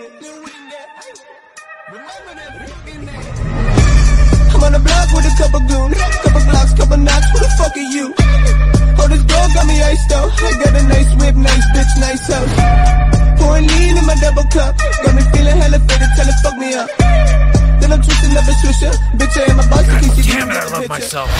I'm on the block with a couple goons, couple blocks, couple knocks. Who the fuck are you? Oh, this girl got me iced out. I got a nice whip, nice bitch, nice house. Pouring lean in my double cup, got me feeling hella fitted, tell her fuck me up. Then I'm twisting up a swisher, bitch I am a boss. Damn it, I love myself.